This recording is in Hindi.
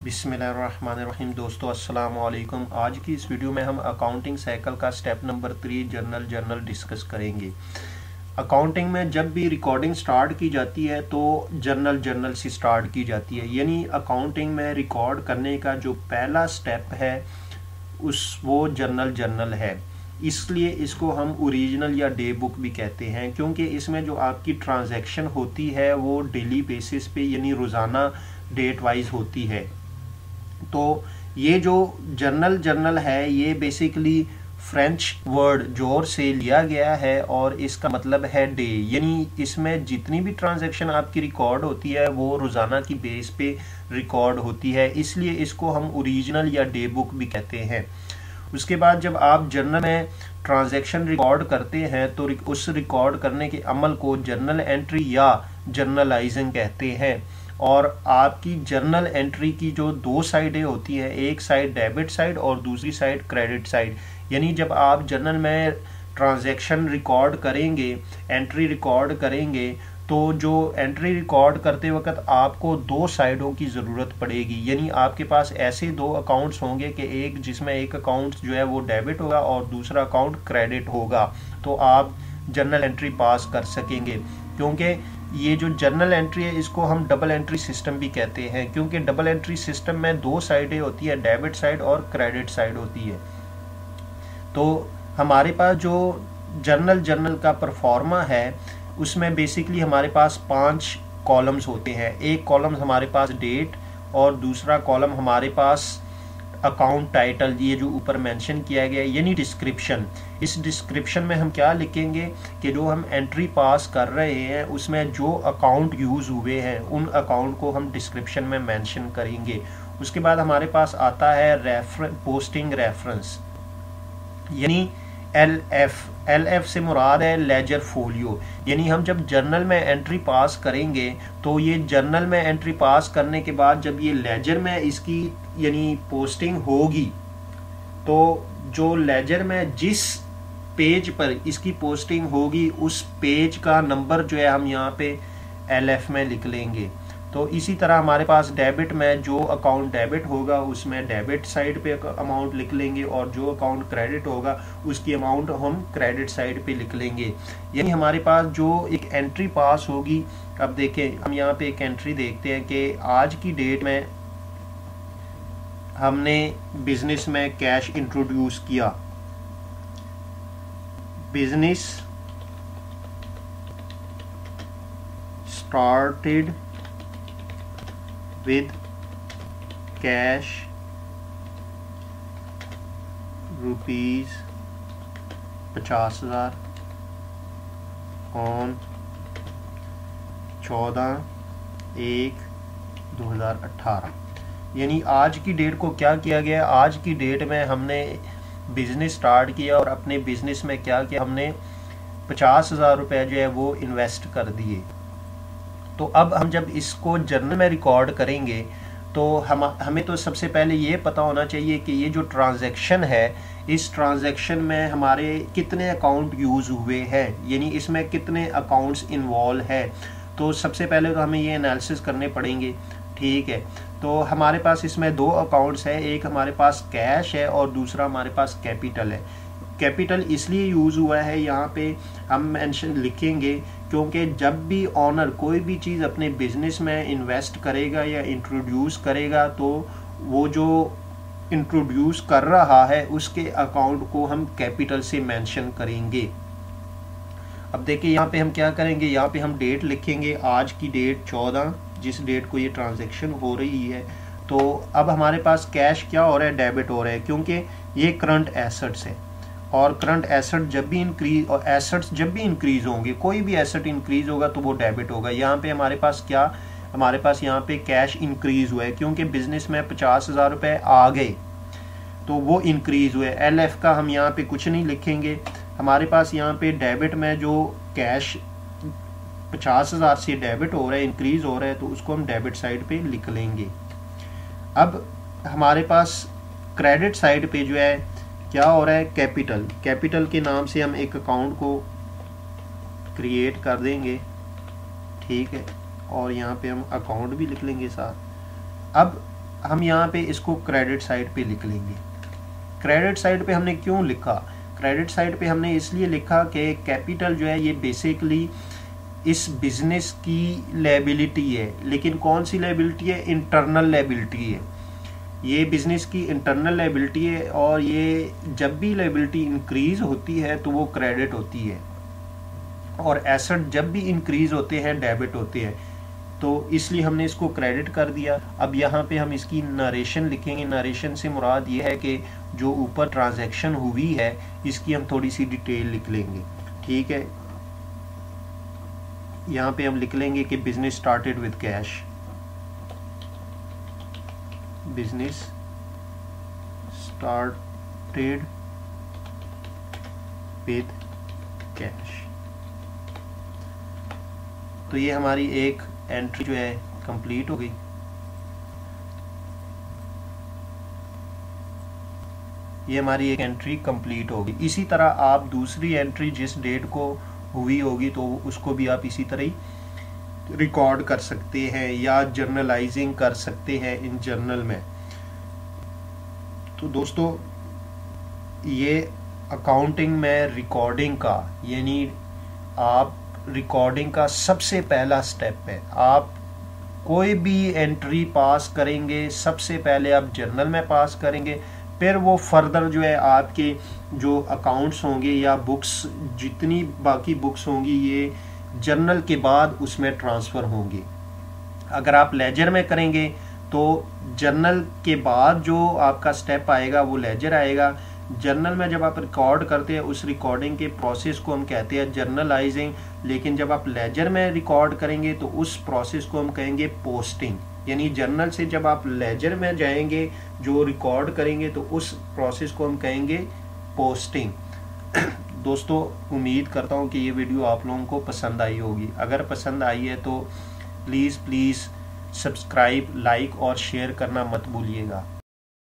बिसमीम दोस्तों अस्सलाम वालेकुम आज की इस वीडियो में हम अकाउंटिंग साइकिल का step number three journal journal discuss करेंगे। अकाउंटिंग में जब भी रिकॉर्डिंग स्टार्ट की जाती है तो जर्नल जर्नल से स्टार्ट की जाती है। यानी अकाउंटिंग में रिकॉर्ड करने का जो पहला स्टेप है, उस वो जर्नल जर्नल है। इसलिए इसको हम ओरिजिनल या डे बुक भी कहते हैं, क्योंकि इसमें जो आपकी ट्रांजैक्शन होती है, वो डेली बेसिस पे, यानी रोज़ाना डेट वाइज होती है। तो ये जो जर्नल जर्नल है, ये बेसिकली फ्रेंच वर्ड ज़ोर से लिया गया है और इसका मतलब है डे यानी इसमें जितनी भी ट्रांजैक्शन आपकी रिकॉर्ड होती है, वो रोज़ाना की बेस पे रिकॉर्ड होती है। इसलिए इसको हम ओरिजिनल या डे बुक भी कहते हैं। उसके बाद जब आप जर्नल में ट्रांजैक्शन रिकॉर्ड करते हैं तो उस रिकॉर्ड करने के अमल को जर्नल एंट्री या जर्नलाइजिंग कहते हैं। और आपकी जर्नल एंट्री की जो दो साइडें होती हैं, एक साइड डेबिट साइड और दूसरी साइड क्रेडिट साइड यानी जब आप जर्नल में ट्रांजैक्शन रिकॉर्ड करेंगे एंट्री रिकॉर्ड करेंगे तो जो एंट्री रिकॉर्ड करते वक्त आपको दो साइडों की ज़रूरत पड़ेगी। यानी आपके पास ऐसे दो अकाउंट्स होंगे कि एक जिसमें एक अकाउंट जो है वो डेबिट होगा और दूसरा अकाउंट क्रेडिट होगा। तो आप जर्नल एंट्री पास कर सकेंगे। क्योंकि ये जो जर्नल एंट्री है, इसको हम डबल एंट्री सिस्टम भी कहते हैं, क्योंकि डबल एंट्री सिस्टम में दो साइडें होती है डेबिट साइड और क्रेडिट साइड होती है। तो हमारे पास जो जर्नल जर्नल का परफॉर्मा है, उसमें बेसिकली हमारे पास पाँच कॉलम्स होते हैं। एक कॉलम हमारे पास डेट और दूसरा कॉलम हमारे पास अकाउंट टाइटल ये जो ऊपर मेंशन किया गया है यानी डिस्क्रिप्शन इस डिस्क्रिप्शन में हम क्या लिखेंगे कि जो हम एंट्री पास कर रहे हैं, उसमें जो अकाउंट यूज़ हुए हैं, उन अकाउंट को हम डिस्क्रिप्शन में मेंशन करेंगे. उसके बाद हमारे पास आता है रेफर पोस्टिंग रेफरेंस यानी एल एफ़ एल एफ़ से मुराद है लेजर फोलियो यानी हम जब जर्नल में एंट्री पास करेंगे तो ये जर्नल में एंट्री पास करने के बाद जब ये लेजर में इसकी यानी पोस्टिंग होगी तो जो लेजर में जिस पेज पर इसकी पोस्टिंग होगी, उस पेज का नंबर जो है हम यहाँ पे एल एफ़ में लिख लेंगे। तो इसी तरह हमारे पास डेबिट में जो अकाउंट डेबिट होगा, उसमें डेबिट साइड पे अमाउंट लिख लेंगे और जो अकाउंट क्रेडिट होगा, उसकी अमाउंट हम क्रेडिट साइड पे लिख लेंगे। यानी हमारे पास जो एक एंट्री पास होगी, अब देखें, हम यहाँ पे एक एंट्री देखते हैं कि आज की डेट में हमने बिज़नेस में कैश इंट्रोड्यूस किया। Business started with cash rupees पचास हज़ार ऑन चौदह एक दो हज़ार अट्ठारह यानी आज की डेट को क्या किया गया आज की डेट में हमने बिज़नेस स्टार्ट किया और अपने बिज़नेस में क्या किया? हमने पचास हज़ार रुपये जो है वो इन्वेस्ट कर दिए। तो अब हम जब इसको जर्नल में रिकॉर्ड करेंगे तो हम, हमें तो सबसे पहले ये पता होना चाहिए कि ये जो ट्रांजैक्शन है, इस ट्रांजैक्शन में हमारे कितने अकाउंट यूज़ हुए हैं? यानी इसमें कितने अकाउंट्स इन्वॉल्व है? तो सबसे पहले तो हमें ये एनालिसिस करने पड़ेंगे। ठीक है। तो हमारे पास इसमें दो अकाउंट्स है, एक हमारे पास कैश है और दूसरा हमारे पास कैपिटल है। कैपिटल इसलिए यूज़ हुआ है, यहाँ पे हम मेंशन लिखेंगे, क्योंकि जब भी ऑनर कोई भी चीज़ अपने बिज़नेस में इन्वेस्ट करेगा या इंट्रोड्यूस करेगा तो वो जो इंट्रोड्यूस कर रहा है, उसके अकाउंट को हम कैपिटल से मेंशन करेंगे। अब देखिए, यहाँ पे हम क्या करेंगे? यहाँ पे हम डेट लिखेंगे, आज की डेट चौदह। जिस डेट को ये ट्रांजेक्शन हो रही है। तो अब हमारे पास कैश क्या हो रहा है? डेबिट हो रहा है, क्योंकि ये करंट एसेट्स है। और करंट एसेट जब भी इंक्रीज और एसेट्स जब भी इंक्रीज होंगे, कोई भी एसेट इंक्रीज होगा तो वो डेबिट होगा। यहाँ पे हमारे पास क्या, हमारे पास यहाँ पे कैश इंक्रीज हुआ है, क्योंकि बिज़नेस में पचास हज़ार रुपये आ गए तो वो इंक्रीज हुए एल एफ़ का हम यहाँ पे कुछ नहीं लिखेंगे। हमारे पास यहाँ पे डेबिट में जो कैश पचास हज़ार से डेबिट हो रहा है इंक्रीज हो रहा है तो उसको हम डेबिट साइड पे लिख लेंगे। अब हमारे पास क्रेडिट साइड पे जो है, क्या हो रहा है? कैपिटल कैपिटल के नाम से हम एक अकाउंट को क्रिएट कर देंगे। ठीक है? और यहाँ पे हम अकाउंट भी लिख लेंगे साथ। अब हम यहाँ पे इसको क्रेडिट साइड पे लिख लेंगे। क्रेडिट साइड पे हमने क्यों लिखा? क्रेडिट साइड पे हमने इसलिए लिखा कि कैपिटल जो है, ये बेसिकली इस बिज़नेस की लेबिलिटी है, लेकिन कौन सी लेबिलिटी है? इंटरनल लेबिलिटी है। ये बिज़नेस की इंटरनल लेबिलिटी है और ये जब भी लाइबिलिटी इंक्रीज होती है तो वो क्रेडिट होती है। और एसेट जब भी इंक्रीज होते हैं डेबिट होते हैं तो इसलिए हमने इसको क्रेडिट कर दिया। अब यहाँ पे हम इसकी नरेशन लिखेंगे। नरेशन से मुराद ये है कि जो ऊपर ट्रांजैक्शन हुई है, इसकी हम थोड़ी सी डिटेल लिख लेंगे। ठीक है? यहाँ पे हम लिख लेंगे कि business started with cash business started with cash तो ये हमारी एक एंट्री जो है कंप्लीट हो गई। ये हमारी एक एंट्री कंप्लीट होगी इसी तरह आप दूसरी एंट्री जिस डेट को हुई होगी तो उसको भी आप इसी तरह ही रिकॉर्ड कर सकते हैं या जर्नलाइजिंग कर सकते हैं इन जर्नल में। तो दोस्तों, ये अकाउंटिंग में रिकॉर्डिंग का, यानी आप रिकॉर्डिंग का सबसे पहला स्टेप है। आप कोई भी एंट्री पास करेंगे, सबसे पहले आप जर्नल में पास करेंगे फिर वो फर्दर जो है आपके जो अकाउंट्स होंगे या बुक्स जितनी बाकी बुक्स होंगी, ये जर्नल के बाद उसमें ट्रांसफ़र होंगे। अगर आप लेजर में करेंगे तो जर्नल के बाद जो आपका स्टेप आएगा, वो लेजर आएगा। जर्नल में जब आप रिकॉर्ड करते हैं, उस रिकॉर्डिंग के प्रोसेस को हम कहते हैं जर्नलाइजिंग लेकिन जब आप लेजर में रिकॉर्ड करेंगे तो उस प्रोसेस को हम कहेंगे पोस्टिंग यानी जर्नल से जब आप लेजर में जाएँगे, जो रिकॉर्ड करेंगे तो उस प्रोसेस को हम कहेंगे पोस्टिंग दोस्तों, उम्मीद करता हूँ कि ये वीडियो आप लोगों को पसंद आई होगी। अगर पसंद आई है तो प्लीज़ प्लीज़ सब्सक्राइब लाइक और शेयर करना मत भूलिएगा।